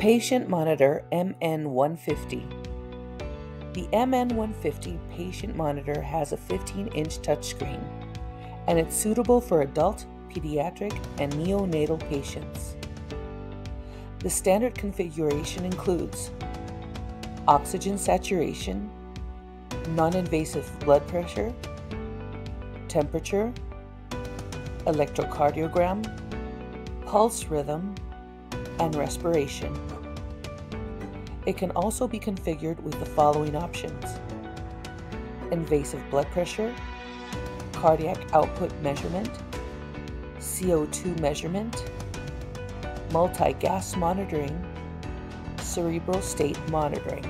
Patient Monitor MN150. The MN150 patient monitor has a 15 inch touchscreen and it's suitable for adult, pediatric, and neonatal patients. The standard configuration includes oxygen saturation, non invasive blood pressure, temperature, electrocardiogram, pulse rhythm, and respiration. It can also be configured with the following options invasive blood pressure, cardiac output measurement, CO2 measurement, multi gas monitoring, cerebral state monitoring.